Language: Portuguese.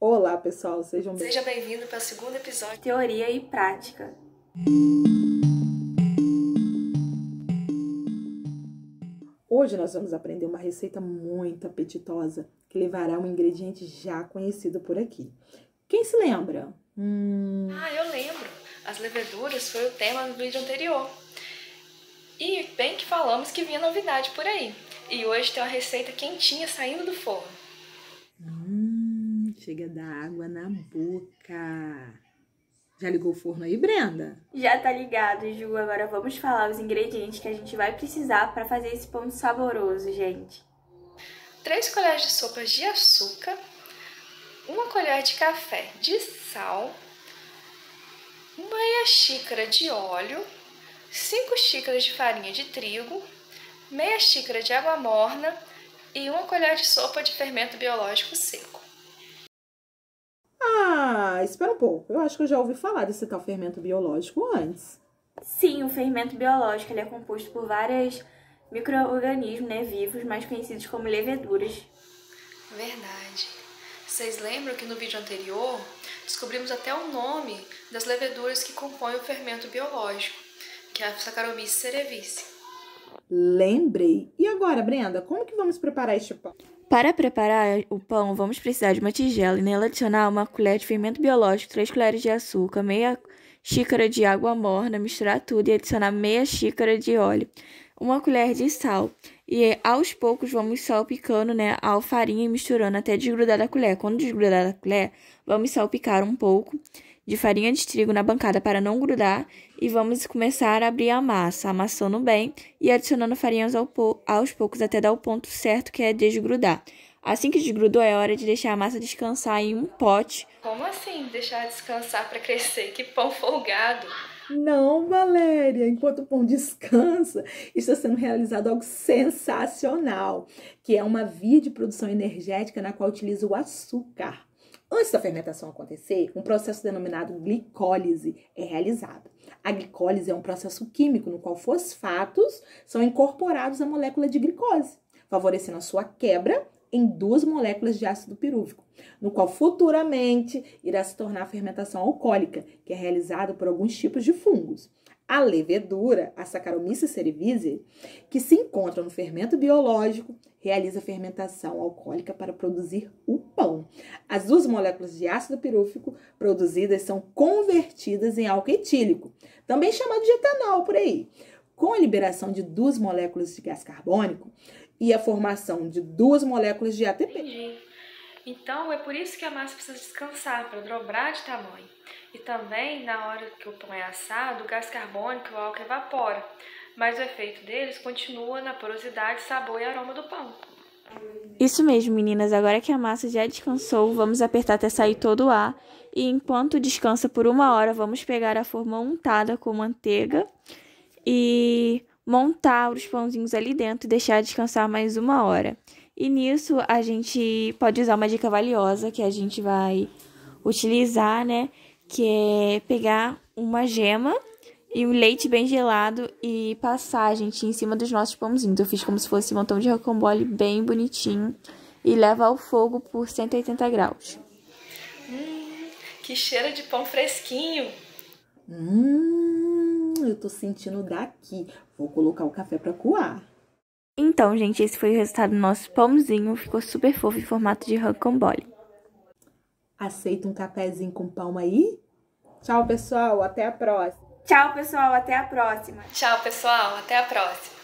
Olá, pessoal, sejam bem-vindos. Seja bem-vindo para o segundo episódio de Teoria e Prática. Hoje nós vamos aprender uma receita muito apetitosa que levará um ingrediente já conhecido por aqui. Quem se lembra? Hum... Ah, eu lembro. As leveduras foi o tema do vídeo anterior. E bem que falamos que vinha novidade por aí. E hoje tem uma receita quentinha saindo do forno. Chega da água na boca. Já ligou o forno aí, Brenda? Já tá ligado, Ju. Agora vamos falar os ingredientes que a gente vai precisar para fazer esse pão saboroso, gente. 3 colheres de sopa de açúcar, uma colher de café de sal, meia xícara de óleo, 5 xícaras de farinha de trigo, meia xícara de água morna e uma colher de sopa de fermento biológico seco. Ah, espera um pouco. Eu acho que eu já ouvi falar desse tal fermento biológico antes. Sim, o fermento biológico ele é composto por vários micro-organismos né, vivos, mais conhecidos como leveduras. Verdade. Vocês lembram que no vídeo anterior descobrimos até o nome das leveduras que compõem o fermento biológico, que é a Saccharomyces cerevisiae. Lembrei. E agora, Brenda, como que vamos preparar este pão? Para preparar o pão, vamos precisar de uma tigela e nela adicionar uma colher de fermento biológico, 3 colheres de açúcar, meia xícara de água morna, misturar tudo e adicionar meia xícara de óleo, uma colher de sal. E aos poucos vamos salpicando né, a farinha e misturando até desgrudar da colher. Quando desgrudar da colher, vamos salpicar um pouco de farinha de trigo na bancada para não grudar e vamos começar a abrir a massa, amassando bem e adicionando farinhas aos poucos até dar o ponto certo que é desgrudar. Assim que desgrudou, é hora de deixar a massa descansar em um pote. Como assim deixar descansar para crescer? Que pão folgado! Não, Valéria, enquanto o pão descansa, está sendo realizado algo sensacional, que é uma via de produção energética na qual utiliza o açúcar. Antes da fermentação acontecer, um processo denominado glicólise é realizado. A glicólise é um processo químico no qual fosfatos são incorporados à molécula de glicose, favorecendo a sua quebra em duas moléculas de ácido pirúvico, no qual futuramente irá se tornar a fermentação alcoólica, que é realizada por alguns tipos de fungos. A levedura, a Saccharomyces cerevisiae, que se encontra no fermento biológico, realiza fermentação alcoólica para produzir o pão. As duas moléculas de ácido pirúvico produzidas são convertidas em álcool etílico, também chamado de etanol por aí. Com a liberação de duas moléculas de gás carbônico e a formação de duas moléculas de ATP. Então é por isso que a massa precisa descansar para dobrar de tamanho. E também, na hora que o pão é assado, o gás carbônico e o álcool evapora, mas o efeito deles continua na porosidade, sabor e aroma do pão. Isso mesmo, meninas. Agora que a massa já descansou, vamos apertar até sair todo o ar. E enquanto descansa por uma hora, vamos pegar a forma untada com manteiga e montar os pãozinhos ali dentro e deixar descansar mais uma hora. E nisso a gente pode usar uma dica valiosa que a gente vai utilizar, né? que é pegar uma gema e um leite bem gelado e passar, gente, em cima dos nossos pãozinhos. Eu fiz como se fosse um montão de rocambole bem bonitinho e leva ao fogo por 180 graus. Hum, que cheiro de pão fresquinho! Hum, eu tô sentindo daqui. Vou colocar o café para coar. Então, gente, esse foi o resultado do nosso pãozinho. Ficou super fofo em formato de rocambole. Aceita um cafezinho com pão aí? Tchau, pessoal. Até a próxima. Tchau, pessoal. Até a próxima. Tchau, pessoal. Até a próxima.